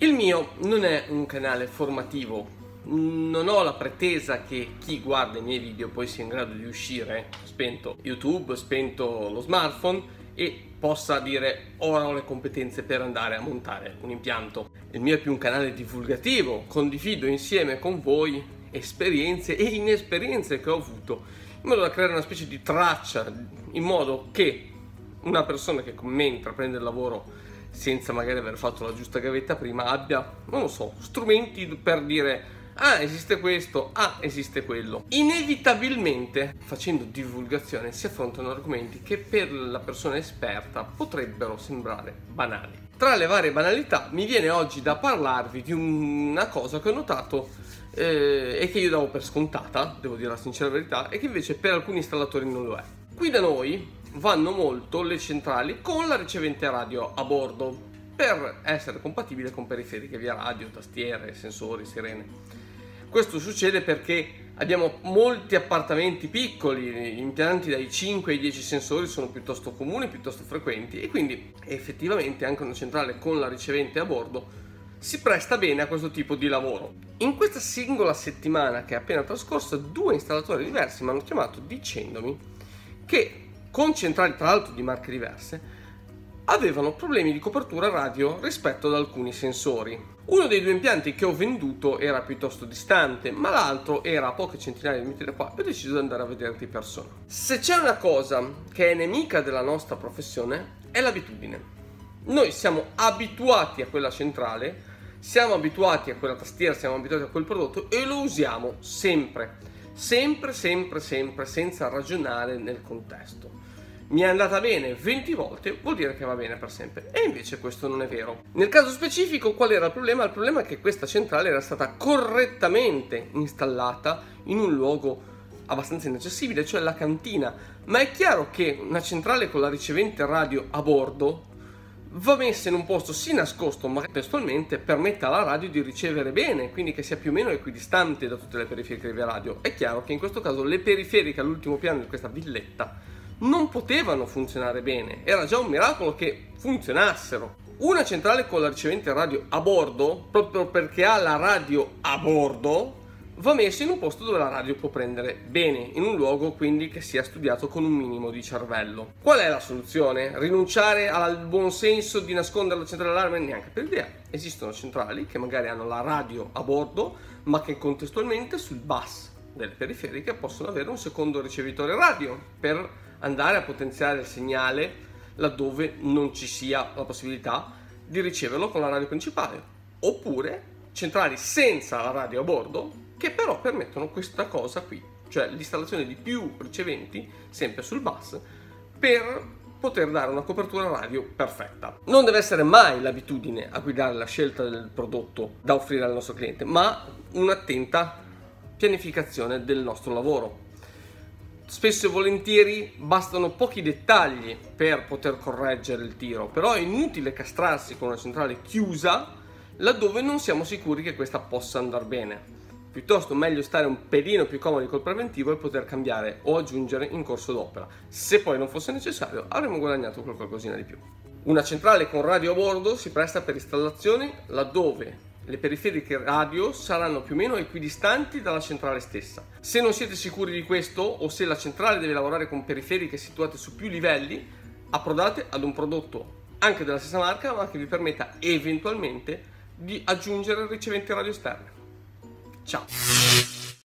Il mio non è un canale formativo, non ho la pretesa che chi guarda i miei video poi sia in grado di uscire. Spento YouTube, spento lo smartphone e possa dire ora ho le competenze per andare a montare un impianto. Il mio è più un canale divulgativo, condivido insieme con voi esperienze e inesperienze che ho avuto in modo da creare una specie di traccia in modo che una persona che con me intraprende il lavoro senza magari aver fatto la giusta gavetta prima, abbia, non lo so, strumenti per dire ah esiste questo, ah esiste quello. Inevitabilmente facendo divulgazione si affrontano argomenti che per la persona esperta potrebbero sembrare banali. Tra le varie banalità mi viene oggi da parlarvi di una cosa che ho notato eh, e che io davo per scontata, devo dire la sincera verità, e che invece per alcuni installatori non lo è. Qui da noi vanno molto le centrali con la ricevente radio a bordo per essere compatibile con periferiche via radio, tastiere, sensori, sirene. Questo succede perché abbiamo molti appartamenti piccoli, impianti dai 5 ai 10 sensori sono piuttosto comuni, piuttosto frequenti e quindi effettivamente anche una centrale con la ricevente a bordo si presta bene a questo tipo di lavoro. In questa singola settimana che è appena trascorsa, due installatori diversi mi hanno chiamato dicendomi che con centrali tra l'altro di marche diverse, avevano problemi di copertura radio rispetto ad alcuni sensori. Uno dei due impianti che ho venduto era piuttosto distante, ma l'altro era a poche centinaia di metri da qua e ho deciso di andare a vedere di persona. Se c'è una cosa che è nemica della nostra professione, è l'abitudine. Noi siamo abituati a quella centrale, siamo abituati a quella tastiera, siamo abituati a quel prodotto e lo usiamo sempre. Sempre, sempre, sempre, senza ragionare nel contesto mi è andata bene 20 volte, vuol dire che va bene per sempre. E invece questo non è vero. Nel caso specifico, qual era il problema? Il problema è che questa centrale era stata correttamente installata in un luogo abbastanza inaccessibile, cioè la cantina. Ma è chiaro che una centrale con la ricevente radio a bordo va messa in un posto sì nascosto ma testualmente permette alla radio di ricevere bene, quindi che sia più o meno equidistante da tutte le periferiche via radio. È chiaro che in questo caso le periferiche all'ultimo piano di questa villetta non potevano funzionare bene. Era già un miracolo che funzionassero. Una centrale con la ricevente radio a bordo, proprio perché ha la radio a bordo, va messa in un posto dove la radio può prendere bene, in un luogo quindi che sia studiato con un minimo di cervello. Qual è la soluzione? Rinunciare al buon senso di nascondere la centrale allarme? Neanche per idea. Esistono centrali che magari hanno la radio a bordo, ma che contestualmente sul bus delle periferiche possono avere un secondo ricevitore radio per andare a potenziare il segnale laddove non ci sia la possibilità di riceverlo con la radio principale. Oppure centrali senza la radio a bordo che però permettono questa cosa qui, cioè l'installazione di più riceventi sempre sul bus per poter dare una copertura radio perfetta. Non deve essere mai l'abitudine a guidare la scelta del prodotto da offrire al nostro cliente, ma un'attenta pianificazione del nostro lavoro spesso e volentieri bastano pochi dettagli per poter correggere il tiro, però è inutile castrarsi con una centrale chiusa laddove non siamo sicuri che questa possa andare bene. Piuttosto meglio stare un pelino più comodi col preventivo e poter cambiare o aggiungere in corso d'opera. Se poi non fosse necessario avremmo guadagnato qualcosina di più. Una centrale con radio a bordo si presta per installazioni laddove le periferiche radio saranno più o meno equidistanti dalla centrale stessa. Se non siete sicuri di questo o se la centrale deve lavorare con periferiche situate su più livelli, approdate ad un prodotto anche della stessa marca ma che vi permetta eventualmente di aggiungere riceventi radio esterne. Tchau.